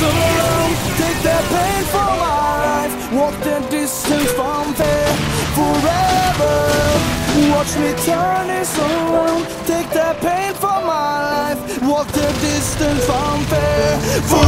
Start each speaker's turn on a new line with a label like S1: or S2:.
S1: so long. Take that pain from my life. Walk the distance from there forever. Watch me turn it so long. Take that pain from my life. Walk the distance from there forever.